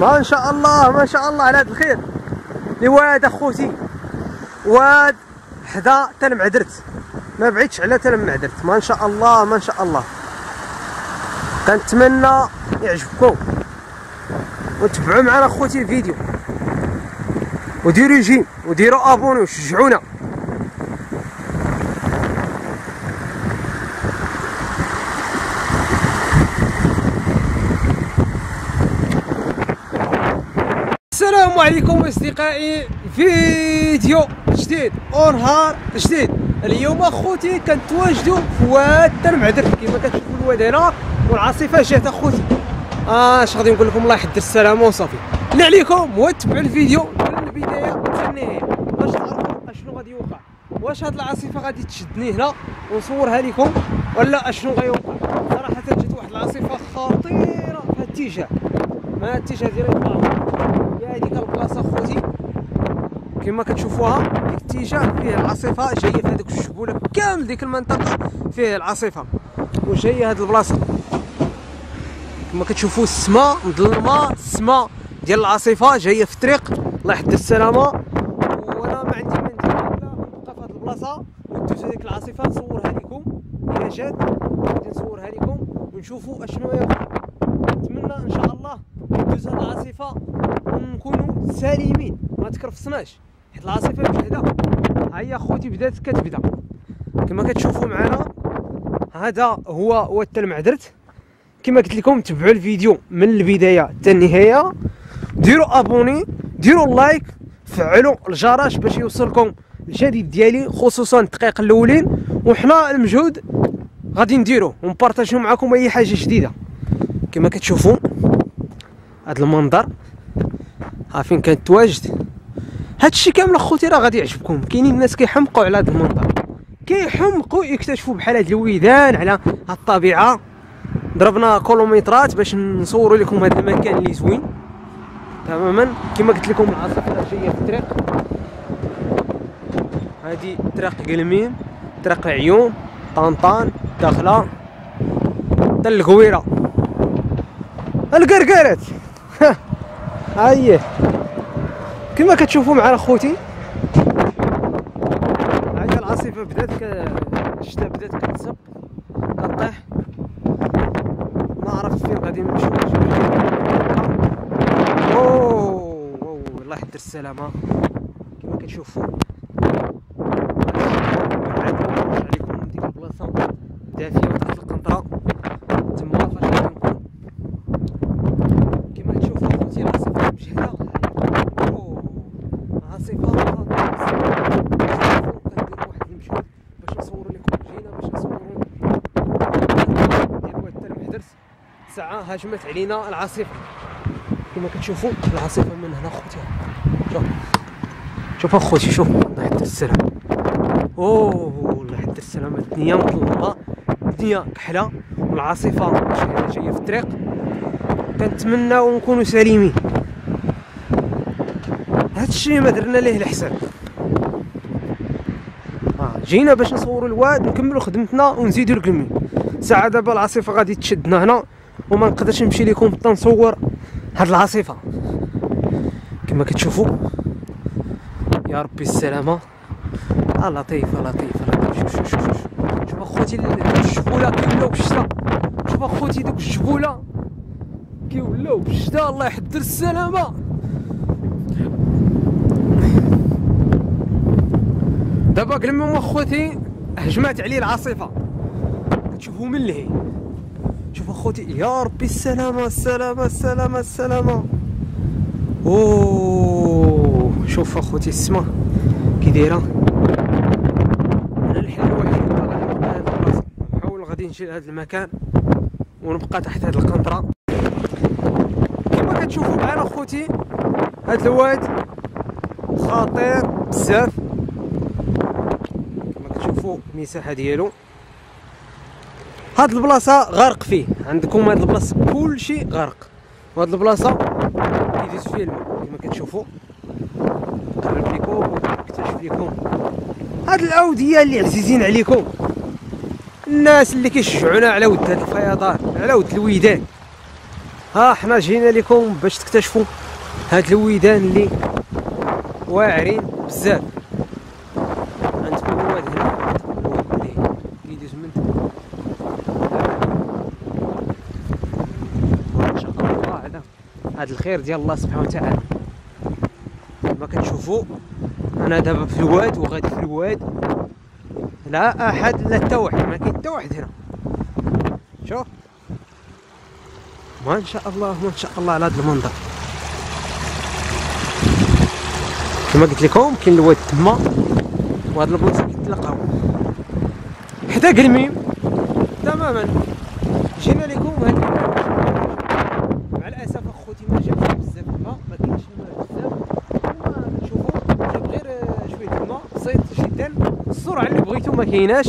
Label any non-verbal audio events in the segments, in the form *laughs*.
ما شاء الله ما شاء الله على هذا الخير. لواد أخوتي واد حدا تلمعدرت ما بعيدش على تلمعدرت ما شاء الله ما شاء الله. كنتمنى يعجبكم. وتبعوا معنا أخوتي الفيديو. وديروا جيم وديروا أبوني وشجعونا السلام عليكم أصدقائي فيديو جديد ونهار جديد. اليوم أخوتي كنتواجدوا في واد المعدر كما كتشوفوا الواد هنا والعاصفة جات أخوتي. آه اش غادي نقول لكم؟ الله يحد السلامه وصافي. اللي عليكم هو تبعوا الفيديو من البداية حتى النهاية. باش تعرفوا اشنو غادي يوقع؟ واش هاد العاصفة غادي تشدني هنا؟ ونصورها لكم ولا أشنو غيوقع؟ صراحة جات واحد العاصفة خطيرة في هاد الاتجاه ما الاتجاه ديال هي هذيك البلاصة خوتي. كما كتشوفوها الاتجاه فيه العاصفة جاية في هذوك الشبولة كامل ديك المنطقة فيه العاصفة. وجاية هاد البلاصة. كما كتشوفوا السماء مظلمه السماء ديال العاصفة جاية في الطريق الله يحفظ السلامة. وأنا ما عندي ما ندير إلا نبقى في هاد البلاصة. وندوز هذيك العاصفة نصورها لكم إلى جات غادي نصورها لكم ونشوفوا أشنو نتمنى إن شاء الله ندوز هاد العاصفة. ونكونوا سالمين ما تكرفصناش. حيت العاصفه مجهده ها هي اخوتي بدات كتبدا. كما كتشوفوا معنا هذا هو واد المعدرت. كما قلت لكم تبعوا الفيديو من البداية حتى النهاية. ديروا أبوني ديروا لايك فعلوا الجرس باش يوصلكم الجديد ديالي خصوصا الدقائق الأولين. وحنا المجهود غادي نديروه ونبارطاجيو معكم أي حاجة جديدة. كما كتشوفوا هذا المنظر ها فين كانت تواجد؟ هادشي كامل اخوتي راه غادي يعجبكم. كاينين الناس كيحمقوا على هذا المنظر كيحمقوا يكتشفوا بحال هاد الويدان على هاد الطبيعه ضربنا كيلومترات باش نصوروا لكم هذا المكان اللي زوين. تماما. كما قلت لكم العاصفة جاية في الطريق. هذه طريق قلمين طريق عيون طنطان داخلة. حتى القويرة. القرقرات هاي. كما كتشوفوا معنا خوتي. هاي العاصفة بدات ك... الشتا بدات كتصب كطيح. ما عرفت فين غادي نمشيو أوه الله يحضر السلامة. كما كتشوفوا بعد نرجع لكم ديك البلاصه دافيه وتحت القنطره تما فاش غادي نكون كما تشوفوا خوتي العاصفه مجهده أوه، عاصفه كنديروا واحد المجهود باش نصوروا لكم جينا باش نصوروا ديال واد المحدرس هاجمت علينا العاصفة. كما كتشوفوا العاصفة من هنا خوتي. شوف. شوف أخوتي شوف. الله يحفظ السلام. أوه الله يحفظ السلام. الدنيا مظلمة. الدنيا كحلة. والعاصفة جاية في الطريق. كنتمناو نكونوا سالمين هادشي ما درنا ليه الحساب. آه جينا باش نصوروا الواد نكملوا خدمتنا ونزيدوا القلمين ساعة دابا العاصفة غادي تشدنا هنا. وما نقدرش نمشي لكم حتى نصور هاد العاصفة. كما كتشوفوا يا ربي السلامة. آه لطيفة لطيفة لطيفة. شوف شوف شوف شوف. أخوتي الجبولة كيولاو بالشتا شوف أخوتي دوك الجبولة كيولاو بالشتا الله يحضر السلامة. دابا قلمهم أخوتي هجمات عليه العاصفة. كتشوفوا من لهي شوف اخوتي يا ربي السلامة السلامة السلامة السلامة. أوه شوف اخوتي السما كي دايره أنا الحل الوحيد اللي نبقى هاد البلاصه نحاول غادي نجي لهاد المكان ونبقى تحت هاد القنطرة. كما كتشوفوا معنا اخوتي هاد الواد خطير بزاف. كما كتشوفوا المساحة ديالو. هاد البلاصة غارق فيه. عندكم هاد البلاصة كلشي غارق وهاد البلاصة كيدوز فيها الماء كما كتشوفوا. نقرب لكم ونكتشف لكم هاد الأودية اللي عزيزين عليكم. الناس اللي كيشجعونا على ود هاد الفيضان على ود الويدان. ها حنا جينا لكم باش تكتشفوا هاد الويدان اللي واعرين بزاف عندكم الواد هنا الواد اللي كيدوز من ما شاء الله على هاد الخير ديال الله سبحانه وتعالى. كما كتشوفوا أنا دابا في الواد وغادي في الواد. لا أحد لا حتى واحد ما كاين حتى واحد هنا. شوف. ما شاء الله ما شاء الله على هذا المنظر. كما قلت لكم كاين الواد تما. وهاد البلاصه كيتلاقاو. حدا قرميم تماما. جينا لكم هاد مع الاسف اخوتي ما جابش بزاف الماء ما كاينش الماء بزاف كما تشوفوا جاب غير شوية الماء بسيط جدا ما كايناش.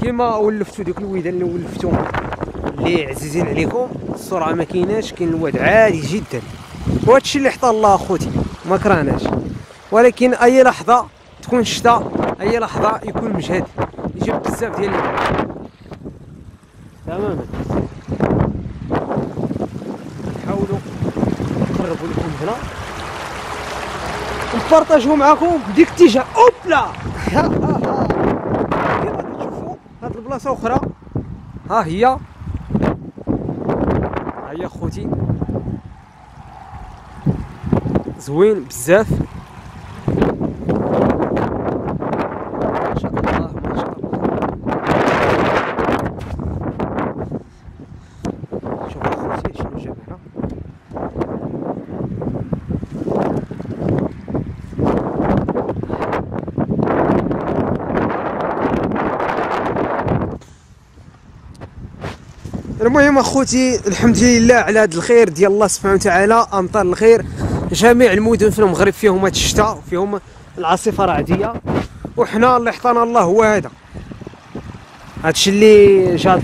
كيما ولفتو دوك الويدان اللي ولفتو اللي عزيزين عليكم. السرعه ما كايناش كاين الواد عادي جدا. وهادشي اللي حطاه الله أخوتي ما كرهناش. ولكن أي لحظة تكون الشتاء أي لحظة يكون مجهد. يجيب بزاف ديال تماما. نحاولوا نقربوا لكم هنا. ونبارطاجيو معاكم ديك الاتجاه. أوبلا! *laughs* هاد البلاصه أخرى. ها هي. ها هي خوتي. زوين بزاف ما شاء الله ما شاء الله شوف اخوتي شنو جاب هنا المهم اخوتي الحمد لله على هذا الخير ديال الله سبحانه وتعالى. امطار الخير. جميع المدن في المغرب فيهم هذا الشتاء فيهم العاصفة الرعدية. وحنا اللي حطانا الله هو هذا. هادشي اللي جات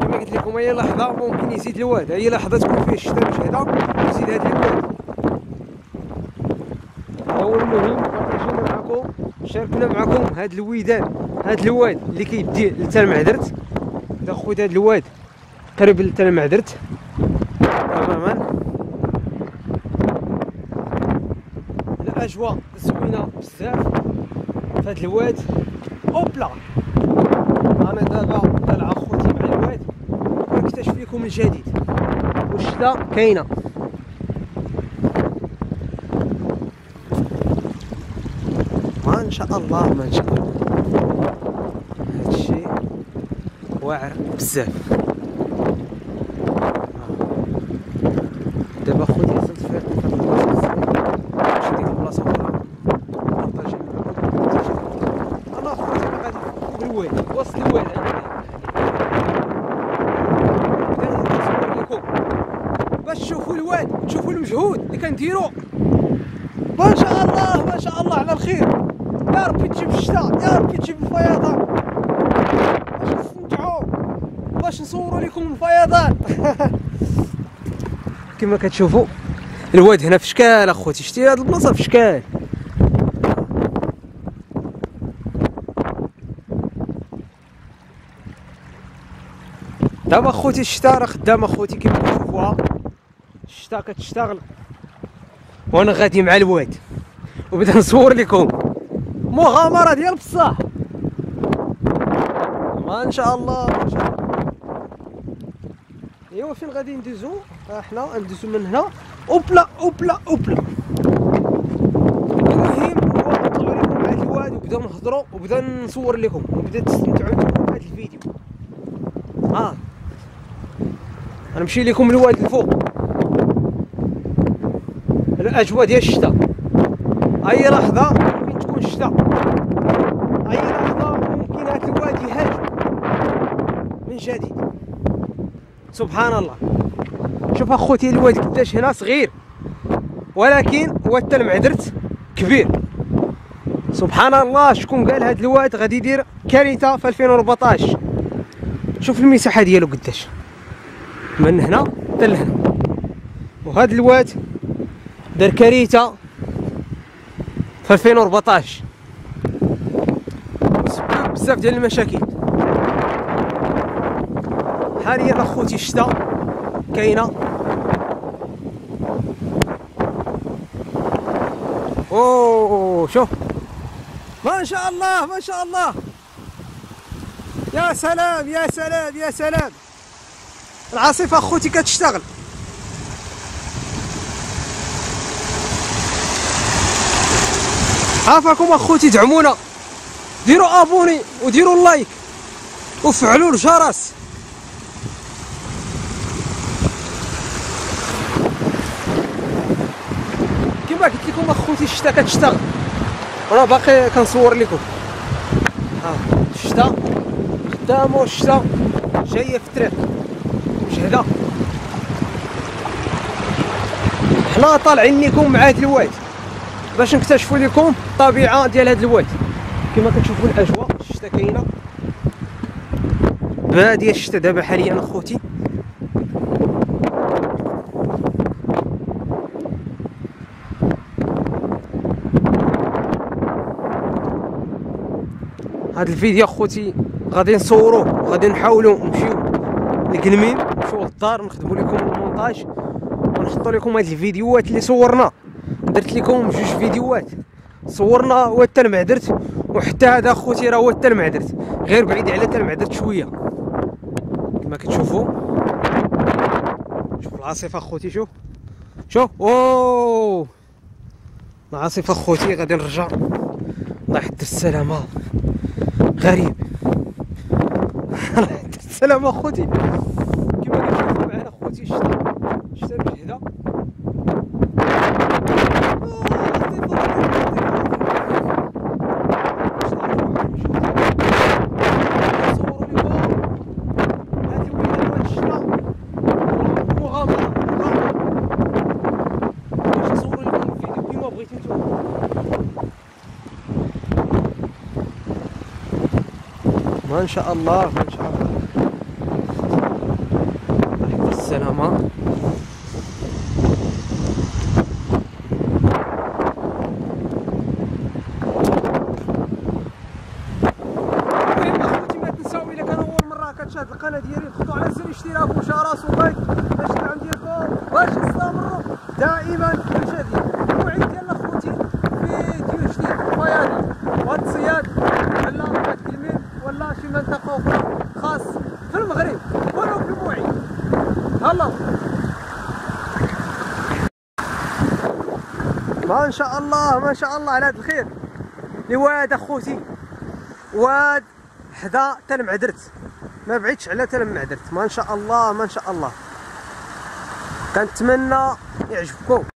كما قلت لكم أي لحظة ممكن يزيد الواد. أي لحظة تكون فيه الشتاء مجهده يزيد هذا الواد. هو المهم شاركنا معكم هاد الويدان هاد الواد اللي كيدي لتال معدرت دا خويا هاد الواد. قريب لتال معدرت تماما الأجواء زوينة بزاف. في هاد الواد. أوبلا. أنا دابا طالع اخوتي مع الواد. ونكتشف لكم من جديد والشتا كاينة. ما شاء الله ما شاء الله هادشي واعر بزاف. دابا خوتي وصلت في هاد البلاصة مشيت ديك البلاصة أخرى بارطاجي أنا خوتي ما غادي بالواد وسط الواد باش تشوفوا الواد وتشوفوا المجهود اللي كنديرو ما شاء الله ما شاء الله على الخير. يا ربي تجيب الشتاء يا ربي تجيب الفيضان باش نستمتعوا نصوروا لكم الفيضان. *laughs* كما كتشوفوا الواد هنا في شكال أخوتي شتي هاد البلاصة في شكال. دابا أخوتي الشتا راه خدام أخوتي كما كتشوفوها. الشتا كتشتغل. وأنا غادي مع الواد. وبدا نصور لكم. مغامرة ديال بصح. ما شاء الله ما شاء الله. ايوا فين غادي ندوزو؟ إحنا ندوزو من هنا. اوبلا اوبلا اوبلا. المهم هو نطلعوا لكم مع الواد وبداو نهضروا وبدا نصور لكم وبدا تستمتعوا أنتم بهذا الفيديو. آه غنمشي لكم الواد الفوق. الأجواء ديال الشتاء أي لحظة ممكن تكون الشتاء أي لحظة ممكن هاد الواد يهاج من جديد. سبحان الله. شوف أخوتي الواد قداش هنا صغير. ولكن واد المعدرت كبير. سبحان الله شكون قال هاد الواد غادي يدير كارثة في 2014 شوف المساحة ديالو قداش. من هنا حتى لهنا. وهاد الواد دار كارثة في 2014 سبب بزاف ديال المشاكل. حاليا اخوتي الشتاء كاينة أوه شوف ما شاء الله ما شاء الله. يا سلام يا سلام يا سلام. العاصفة أخوتي كتشتغل. عافاكم أخوتي دعمونا. ديروا آبوني وديروا لايك وفعلوا الجرس كما قلت لكم اخوتي الشتا كتشتغل وأنا باقي كنصور لكم. ها الشتا خدامه الشتا جاية في الطريق. مجهده حنا طالعين لكم مع هاد الواد. باش نكتشفوا لكم الطبيعة ديال هاد الواد. كما كتشوفوا الأجواء الشتا كاينة. باديه الشتا دابا حاليا أخوتي. هاد الفيديو اخوتي غادي نصوروه غادي نحاولوا نمشيو لكلمين نمشيو للدار نخدموا لكم المونتاج ونحطوا لكم هاد الفيديوهات اللي صورنا. درت لكم جوج فيديوهات. صورنا هو التلمع درت وحتى هذا اخوتي راه هو التلمع درت غير بعيد على التلمع درت شوية. كما كتشوفوا. شوف العاصفة اخوتي شوف. شوف. اوه العاصفة اخوتي غادي نرجع. الله يحفظ السلامة. غريب. *laughs* السلامه أخوتي كما كتشوفوا معنا اخوتي الشتا الشتا مجهده ما شاء الله ما شاء الله. تحت السلامة المهم اخوتي ما تنساو الا كان اول مره كتشاهد القناه ديالي تضغطوا على زر الاشتراك وشارس ولايك باش الدعم ديالكم باش تستمروا دائما بالجديد الموعد ديال اخوتي فيديو جديد فياض وهاد الصياد ولا هاد الكلمين ولا شي منطقه أخرى خاص في المغرب ولو في الموعد هلا ما شاء الله ما شاء الله على هذا الخير. لواد أخوتي واد حدا تل معدرت ما بعيدش على تل معدرت ما شاء الله ما شاء الله. كنتمنى يعجبكم.